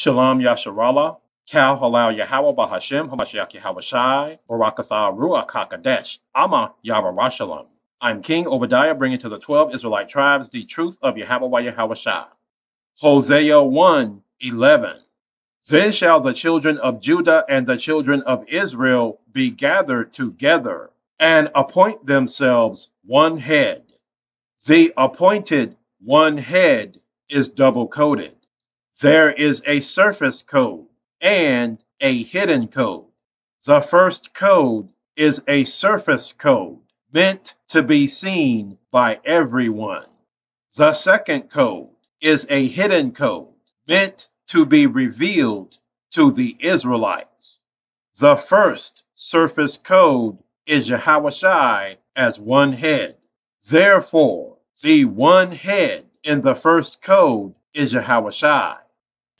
Shalom Yasharallah, Kal Halal Yahweh Bahashem Hamashiach Yahawashi, Barakatha Ruach HaKadesh, Ama Yahweh Shalom. I'm King Obadyah, bringing to the 12 Israelite tribes the truth of Yahweh Yahawashi. Hosea 1 11. Then shall the children of Judah and the children of Israel be gathered together and appoint themselves one head. The appointed one head is double coded. There is a surface code and a hidden code. The first code is a surface code meant to be seen by everyone. The second code is a hidden code meant to be revealed to the Israelites. The first surface code is Yahweh as one head. Therefore, the one head in the first code is Yahweh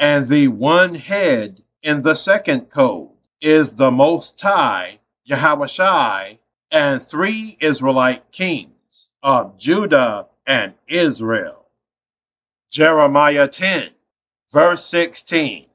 and the one head in the second code is the Most High, Yahweh and three Israelite kings of Judah and Israel. Jeremiah 10, verse 16.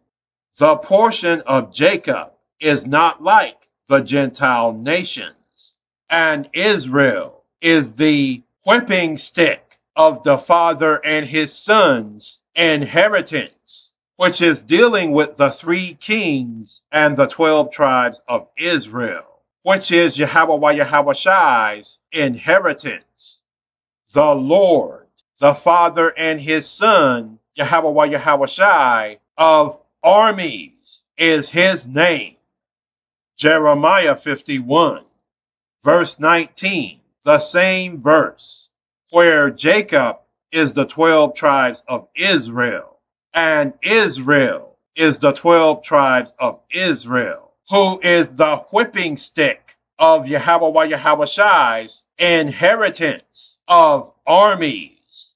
The portion of Jacob is not like the Gentile nations, and Israel is the whipping stick of the father and his son's inheritance which is dealing with the three kings and the 12 tribes of Israel, which is Yahweh Yahweh inheritance. The Lord, the Father and his Son, Yahweh Yahweh of armies is his name. Jeremiah 51, verse 19, the same verse, where Jacob is the 12 tribes of Israel and Israel is the 12 tribes of Israel, who is the whipping stick of Yahweh Yahweh inheritance of armies.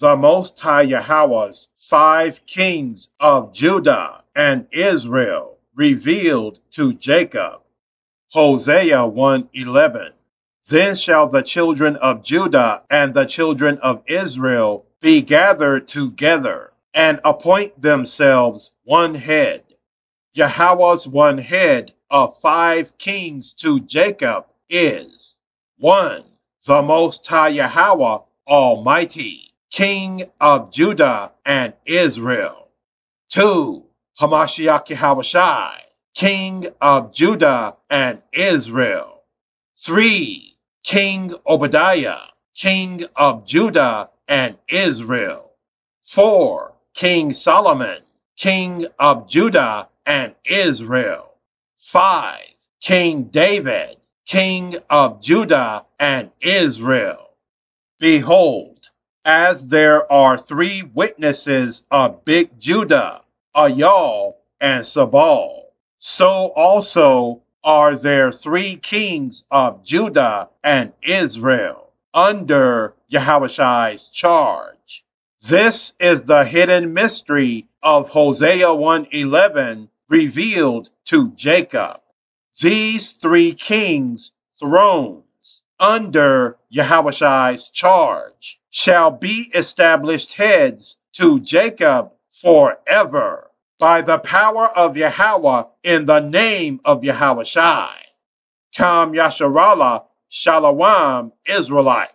The Most High Yahweh's five kings of Judah and Israel revealed to Jacob. Hosea 1:11 Then shall the children of Judah and the children of Israel be gathered together and appoint themselves one head. Yahweh's one head of five kings to Jacob is 1. The Most High Yahweh Almighty, King of Judah and Israel. 2. Hamashiach Yahweh King of Judah and Israel. 3. King Obadyah, King of Judah and Israel. 4. King Solomon, king of Judah and Israel. 5. King David, king of Judah and Israel. Behold, as there are three witnesses of big Judah, Ayal and Sabal, so also are there three kings of Judah and Israel under Yahweh's charge. This is the hidden mystery of Hosea 1:11 revealed to Jacob. These three kings' thrones under Yahweh's charge shall be established heads to Jacob forever by the power of Yahweh in the name of Yahawashi. Kam Yasharallah Shalom Israelite.